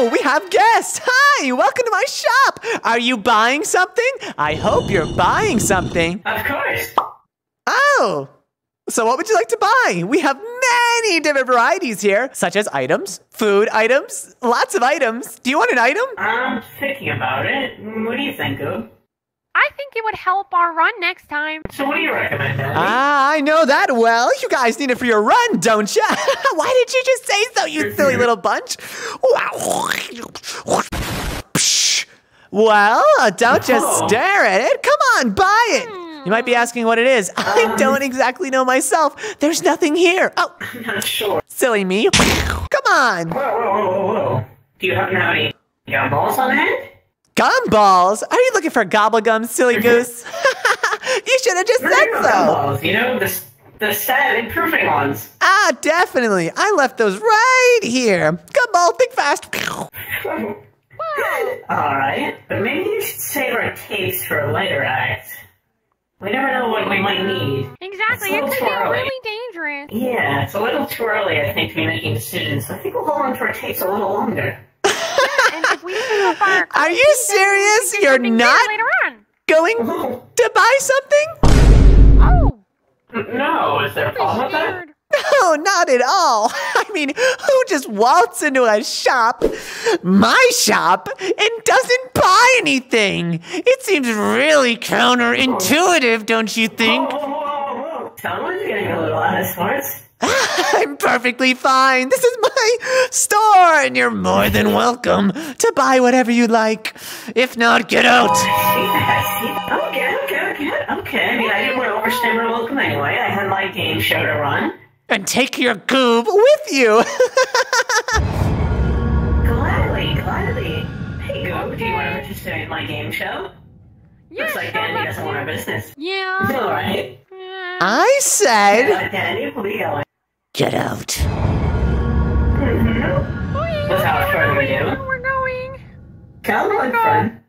Oh, we have guests. Hi, welcome to my shop. Are you buying something? I hope you're buying something. Of course. Oh, so what would you like to buy? We have many different varieties here, such as items, food items, lots of items. Do you want an item? I'm thinking about it. What do you think, Goob? I think it would help our run next time. So what do you recommend, Dandy? Ah, I know that well. You guys need it for your run, don't you? Why did you just say so, you silly little bunch? Psh. Well, uh, don't just Oh. stare at it. Come on, buy it. You might be asking what it is. I don't exactly know myself. There's nothing here. Oh, I'm not sure. silly me. Come on. Whoa, whoa, whoa, whoa, whoa. Do you happen to have any gumballs on hand? Gumballs? Are you looking for gobblegum, silly goose? you should have just said so. gumballs, you know, the, the stat improving ones. Ah, definitely. I left those right here. Gumball, think fast. Alright, but maybe you should save our tapes for a later act. We never know what we might need. Exactly. It's a It little could too be early. really dangerous. Yeah, it's a little too early, I think, to be making decisions. I think we'll hold on to our tapes a little longer. And if we fill up our Are you serious? You're not later on. going to buy something? Oh, No, is there a problem with that? No, not at all. I mean, who just waltz into a shop, my shop, and doesn't buy anything? It seems really counterintuitive, don't you think? Whoa, whoa, whoa, whoa. Someone's getting a little out of sorts. I'm perfectly fine. This is my store, and you're more than welcome to buy whatever you like. If not, get out. I see, I see. Okay, okay, okay, okay. I mean, I didn't want to overstay my welcome anyway. I had my game show to run. And take your goob with you. Gladly, gladly. Hey, Go, do you want to participate in my game show? Yeah, Looks like sure, Dandy doesn't want our business. Yeah. Alright. yeah. I said, Uh, Dandy, we'll be going. Get out. Mm-hmm. Oh, yeah, Without further ado. We're going. Come on, friend.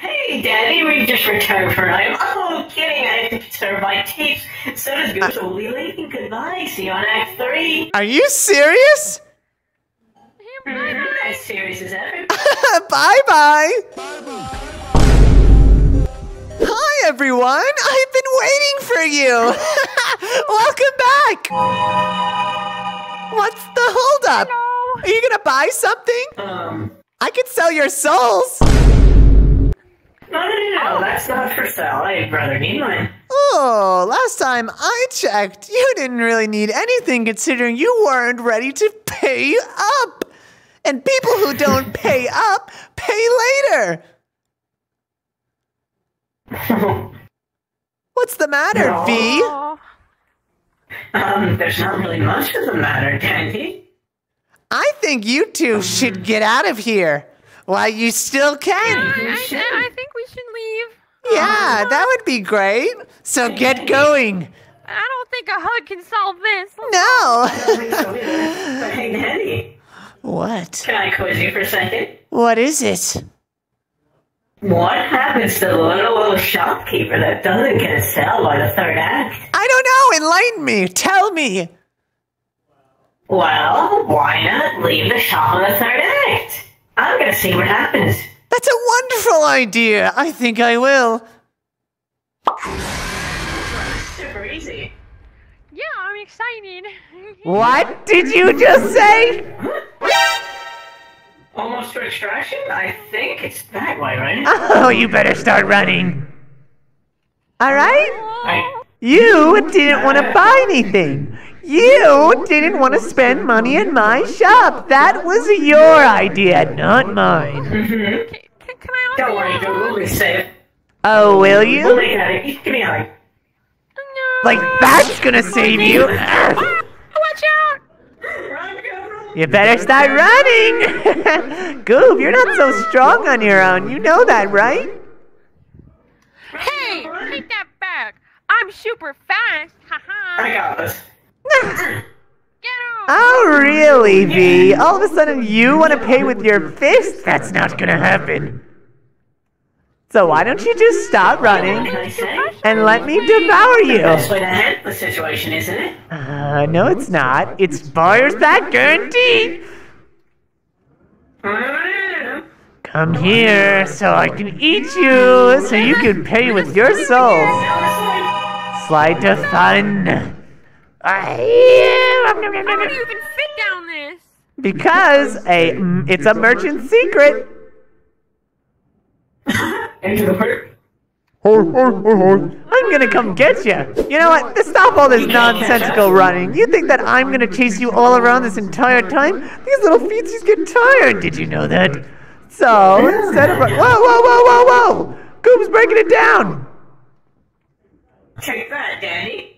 Hey, Dandy, we just returned from night. Oh, kidding, I have to conserve my tapes. So does Goose, so we'll leaving. Goodbye. See you on Act 3. Are you serious? Mhm, As serious as ever. bye bye. Hi, everyone. I've been waiting for you. Welcome back. What's the holdup? Hello. Are you to buy something? Um, I could sell your souls. no, no, no, no, that's not for sale. I'd rather need mine. Oh, last time I checked, you didn't really need anything considering you weren't ready to pay up. And people who don't pay up pay later. What's the matter, No. Vee? Um, there's not really much of the matter, Dandy. I think you two should get out of here while you still can. I, I, should. I think we should leave. Yeah, that would be great. So get going. I don't think a hug can solve this. No. but hey, Dandy, what? can I quiz you for a second? What is it? What happens to the little, little shopkeeper that doesn't get a sale by the third act? I don't know. Enlighten me. Tell me. Well, why not leave the shop on the third act? I'm gonna see what happens. That's a wonderful idea. I think I will. Super easy. Yeah, I'm excited. What did you just say? Almost for extraction? I think it's that way, right? Oh, you better start running. All right? I, You didn't want to buy anything. You didn't want to spend money in my shop. That was your idea, not mine. mhm. Can, can, can I Don't worry, have Google will be safe. Oh, will We'll you? make it out of Give me a hug. No. Like that's gonna save you. Watch out! Run, go, run. You better start running. Goob, you're not so strong on your own. You know that, right? Hey, take that back. I'm super fast. Haha. I got this. Get out. Oh, really, Vee? All of a sudden you want to pay with your fist? That's not gonna happen. So why don't you just stop running I say? And let me devour you? Best way to handle the situation, isn't it? Uh, no, it's not. It's buyer's back guaranteed. Come here so I can eat you, so you can pay with your soul. Slide to fun. How do you even fit down this? Because a it's a merchant secret. Into the park. I'm gonna come get you. You know what? Stop all this nonsensical running. You think that I'm gonna chase you all around this entire time? These little feetsies get tired. Did you know that? So instead of whoa, whoa, whoa, whoa, whoa, Goob's breaking it down. Take that, Dandy.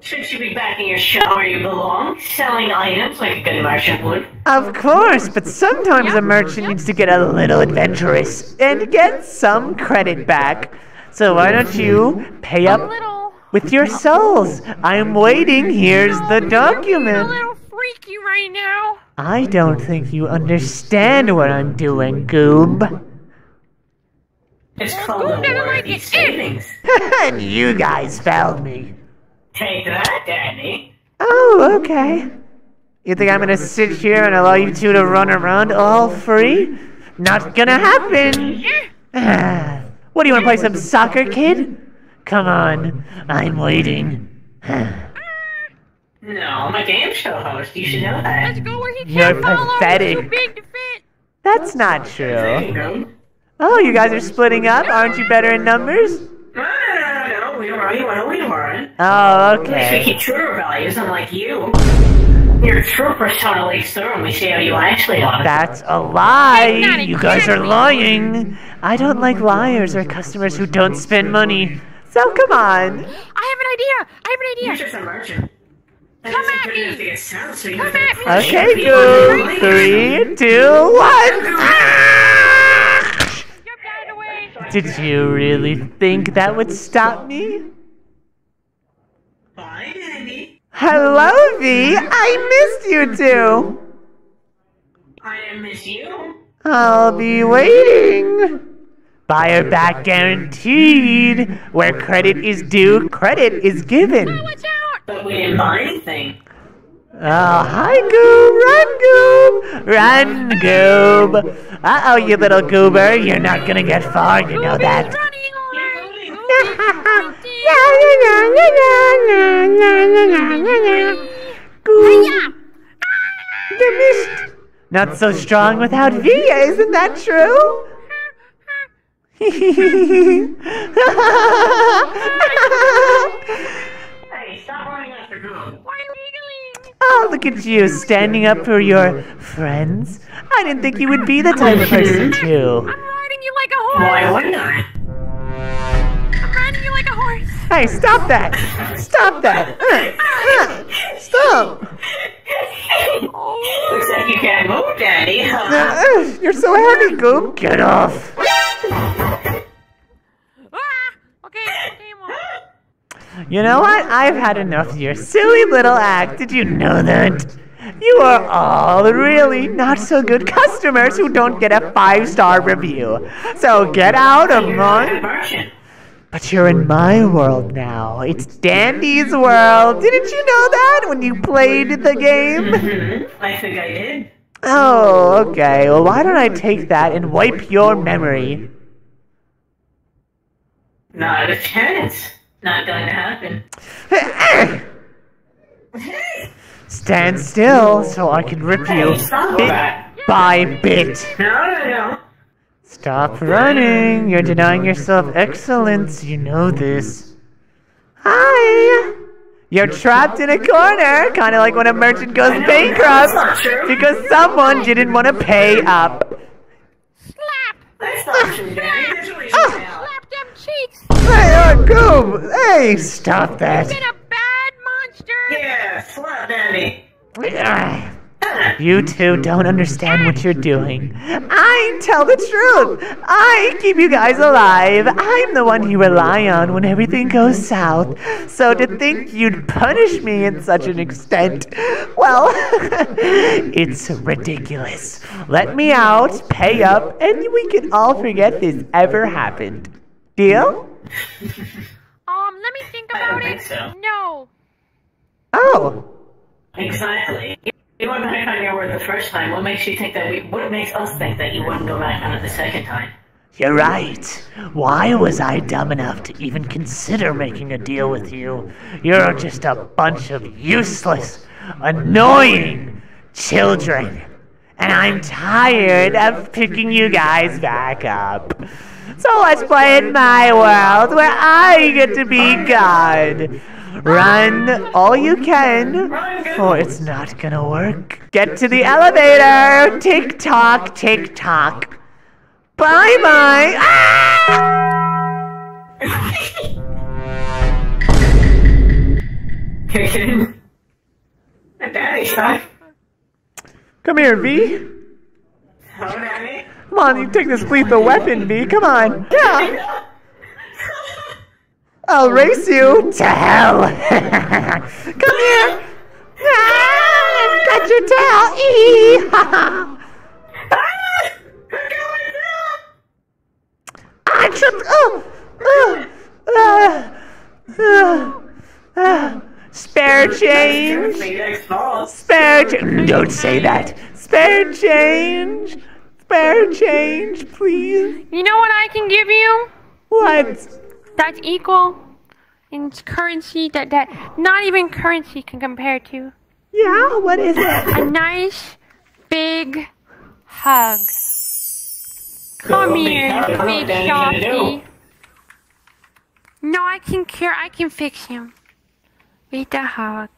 Shouldn't you be back in your shop where you belong, selling items like a good merchant would? Of course, but sometimes a merchant needs to get a little adventurous and get some credit back. So why don't you pay up with your souls? I'm waiting. Here's the document. a document. little freaky right now. I don't think you understand what I'm doing, Goob. It's called Who a doesn't like worthy it? savings. and you guys found me. Take that, Dandy. Oh, okay. You think I'm gonna sit here and allow you two to run around all free? Not gonna happen. What do you wanna play some soccer, kid? Come on, I'm waiting. No, I'm a game show host. You should know that. Let's go where he You're can't follow. pathetic. Too big to fit. That's not There true. Oh, you guys are splitting up? Aren't you better in numbers? No, no, no, no, no. We were, we were, we weren't. Oh, We okay. keep true to our values, unlike you. Your true persona leaks through and we see how you actually are. That's a lie. Not You guys are lying. I don't like liars or customers who don't spend money. So come on. I have an idea. I have an You're idea. just a merchant. Come at me. enough to get sound, so Come at me. Okay, people go. Three, two, one. Ah! Jump out of. Did you really think that would stop me? Bye, Dandy. Hello, Vee. I missed you two. I miss you. I'll be waiting. Buyer back guaranteed. Where credit is due, credit is given. Watch out. But we didn't buy anything. Oh, hi, Goob! Run, Goob! Run, Goob! Uh oh, you little goober. You're not gonna get far, you know He's that. running away. Goob, you missed. Not so strong without Vee, isn't that true? Hey, stop running after Goob. Why wiggling? oh, look at you standing up for your friends. I didn't think you would be the type of person to. I'm riding you like a horse. Why wouldn't I? Hey, stop that! Stop that! Uh, uh, Stop! Looks like you can't move, Dandy. Uh, uh, You're so heavy, Goob. Get off. Ah. Okay. Okay, Mom. You know what? I've had enough of your silly little act. Did you know that? You are all really not so good customers who don't get a five star review. So get out of You're a my. But you're in my world now. It's Dandy's world. Didn't you know that when you played the game? I think I did. Oh, okay. Well, why don't I take that and wipe your memory? Not a chance. Not going to happen. Stand still so I can rip you bit by bit. No, no, no. Stop running. You're denying yourself excellence. You know this. Hi. You're trapped in a corner, kind of like when a merchant goes bankrupt because someone didn't want to pay up. Slap. That's not true, Dandy. That's what you say. Slap them cheeks. Hey, uh, Goob! Hey, stop that. Been a bad monster. Yeah, slap Dandy. You two don't understand what you're doing. I tell the truth. I keep you guys alive. I'm the one you rely on when everything goes south. So to think you'd punish me in such an extent, well, it's ridiculous. Let me out, pay up, and we can all forget this ever happened. Deal? Um, let me think I don't about think it. so. No. Oh. Exactly. You went back on your word the first time, what makes you think that we? What makes us think that you wouldn't go back on it the second time? You're right. Why was I dumb enough to even consider making a deal with you? You're just a bunch of useless, annoying children. And I'm tired of picking you guys back up. So let's play in my world where I get to be God. Run all you can, or it's not gonna work. Get to the elevator. Tick tock, tick tock. Bye bye. Ah! You're kidding? Dandy, son. Come here, Vee. Come on, you take this lethal weapon, Vee. Come on. Yeah. I'll race you to hell. Come here. Ah, got your tail. Ee, ha, ha. I tripped. Oh, oh. Spare change. Spare change. Don't say that. Spare change. Spare change, please. You know what I can give you? What? That's equal in currency that that not even currency can compare to. Yeah, what is it? A nice big hug. Come big here, you big are softy. No, I can cure. I can fix him. With the hug.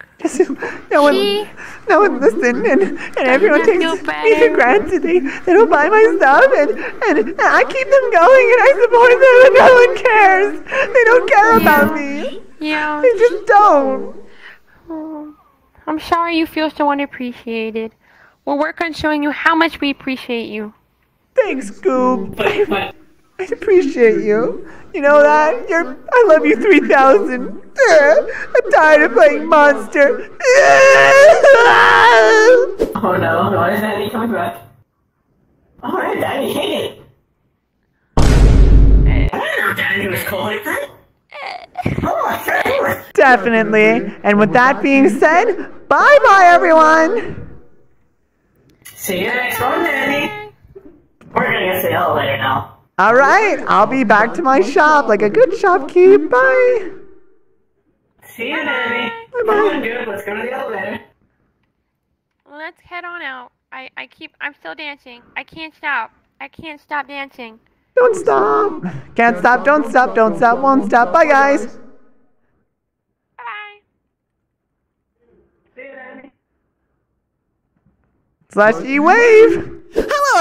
no one, See? no one listened, and, and everyone takes feel me for granted. They, they don't buy my stuff, and, and, and I keep them going, and I support them, and no one cares. They don't care about me. Yeah. They just don't. Oh, I'm sorry you feel so unappreciated. We'll work on showing you how much we appreciate you. Thanks, Scoob. I appreciate you. You know that? You're. I love you 3000. I'm tired of playing monster. oh no, why is Dandy coming back? Alright, Dandy, hit it. I didn't know Dandy was that. Oh. Definitely. And with that being said, bye bye, everyone. See you next one, Dandy. We're gonna get to the elevator now. All right, I'll be back to my shop like a good shopkeep. Bye. See you, Dandy. Bye-bye. Good. Let's go to the elevator. Let's head on out. I, I keep. I'm still dancing. I can't stop. I can't stop dancing. Don't stop. Can't stop. Don't stop. Don't stop. Won't stop. Bye, guys. Bye. See you, Dandy. Slash E wave.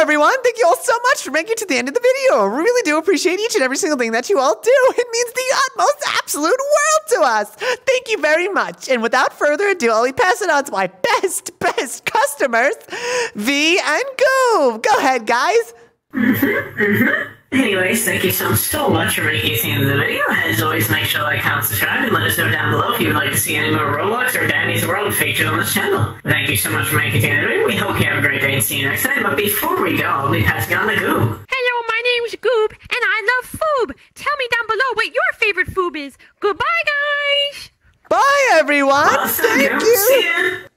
Everyone. Thank you all so much for making it to the end of the video. We really do appreciate each and every single thing that you all do. It means the utmost absolute world to us. Thank you very much. And without further ado, I'll be passing on to my best, best customers, Vee and Goob. Go ahead, guys. Anyways, thank you so, so much for making it to the end of the video. As always, make sure to like, comment, subscribe, and let us know down below if you would like to see any more Roblox or Dandy's World featured on this channel. Thank you so much for making it to the end of the video. We hope you have a great day and see you next time. But before we go, I'll be passing on to Goob. Hello, my name's Goob, and I love Foob. Tell me down below what your favorite Foob is. Goodbye, guys! Bye, everyone! Awesome. Thank you!